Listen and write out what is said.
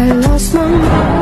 I lost my mind.